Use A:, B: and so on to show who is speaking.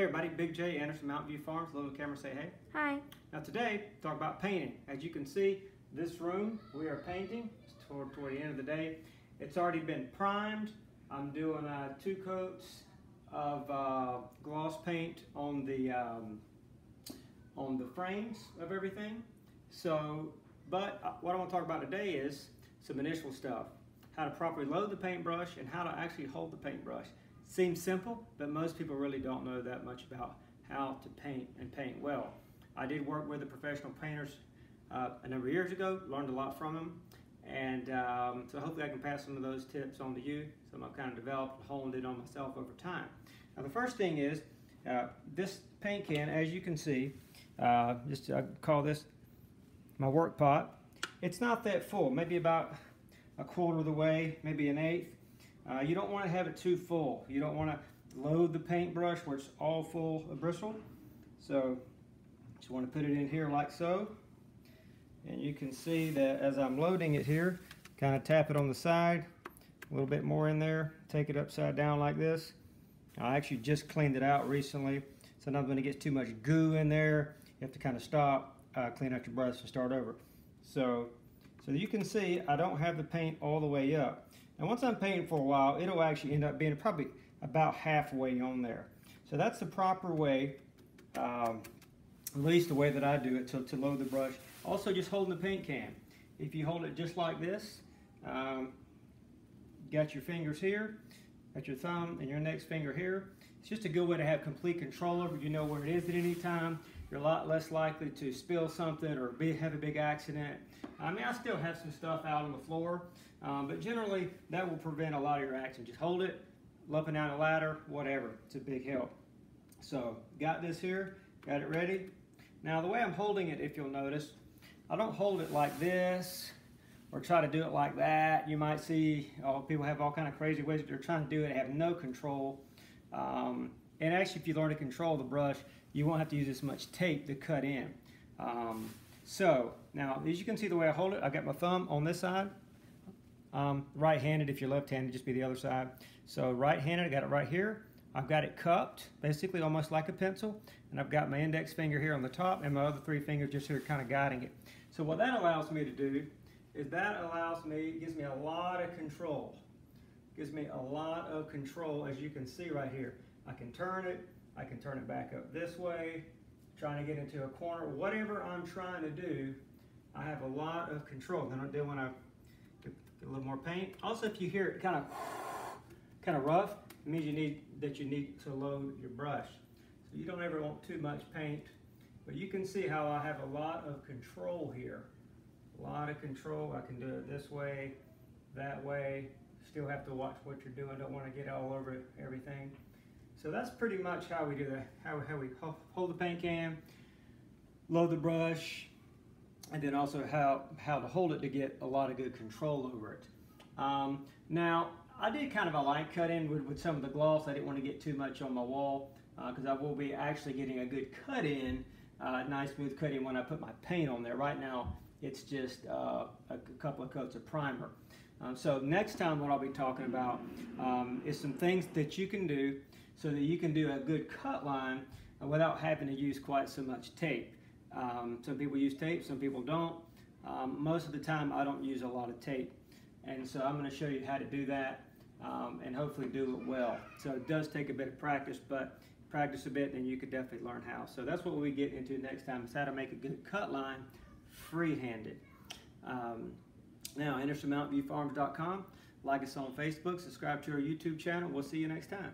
A: Hey everybody, Big J, Anderson Mountain View Farms. Little camera say hey.
B: Hi.
A: Now today, talk about painting. As you can see, this room we are painting toward, toward the end of the day. It's already been primed. I'm doing uh, two coats of uh, gloss paint on the um, on the frames of everything. So, but uh, what I want to talk about today is some initial stuff. How to properly load the paintbrush and how to actually hold the paintbrush. Seems simple, but most people really don't know that much about how to paint and paint well. I did work with the professional painters uh, a number of years ago, learned a lot from them, and um, so hopefully I can pass some of those tips on to you. Some I've kind of developed and honed it on myself over time. Now the first thing is, uh, this paint can, as you can see, uh, just I call this my work pot. It's not that full, maybe about a quarter of the way, maybe an eighth. Uh, you don't want to have it too full. You don't want to load the paintbrush where it's all full of bristle. So just want to put it in here like so. And you can see that as I'm loading it here, kind of tap it on the side, a little bit more in there, take it upside down like this. I actually just cleaned it out recently. Sometimes when it gets too much goo in there, you have to kind of stop, uh, clean out your brush and start over. So, so you can see I don't have the paint all the way up. And once I'm painting for a while, it'll actually end up being probably about halfway on there. So that's the proper way, um, at least the way that I do it to, to load the brush. Also just holding the paint can. If you hold it just like this, um, got your fingers here, got your thumb and your next finger here. It's just a good way to have complete control over. You know where it is at any time. You're a lot less likely to spill something or be, have a big accident. I mean, I still have some stuff out on the floor, um, but generally that will prevent a lot of your accidents. Just hold it, lumping down a ladder, whatever. It's a big help. So got this here, got it ready. Now the way I'm holding it, if you'll notice, I don't hold it like this or try to do it like that. You might see oh, people have all kind of crazy ways they're trying to do it, and have no control. Um, and actually, if you learn to control the brush, you won't have to use as much tape to cut in. Um, so now, as you can see the way I hold it, I've got my thumb on this side. Um, right-handed, if you're left-handed, just be the other side. So right-handed, I got it right here. I've got it cupped, basically almost like a pencil, and I've got my index finger here on the top and my other three fingers just here kind of guiding it. So what that allows me to do is that allows me, gives me a lot of control. Gives me a lot of control, as you can see right here. I can turn it, I can turn it back up this way, trying to get into a corner, whatever I'm trying to do, I have a lot of control. Then, then when I get, get a little more paint, also if you hear it kind of kind of rough, it means you need that you need to load your brush. So you don't ever want too much paint, but you can see how I have a lot of control here. A lot of control. I can do it this way, that way. Still have to watch what you're doing. Don't want to get all over everything. So that's pretty much how we do that, how, how we hold the paint can, load the brush, and then also how, how to hold it to get a lot of good control over it. Um, now, I did kind of a light cut in with, with some of the gloss. I didn't want to get too much on my wall because uh, I will be actually getting a good cut in, uh, nice smooth cut in when I put my paint on there. Right now, it's just uh, a couple of coats of primer. Um, so next time what I'll be talking about um, is some things that you can do so that you can do a good cut line without having to use quite so much tape. Um, some people use tape, some people don't. Um, most of the time I don't use a lot of tape. And so I'm going to show you how to do that um, and hopefully do it well. So it does take a bit of practice, but practice a bit and you could definitely learn how. So that's what we get into next time is how to make a good cut line free-handed. Now, AndersonMountainViewFarms.com. Like us on Facebook, subscribe to our YouTube channel. We'll see you next time.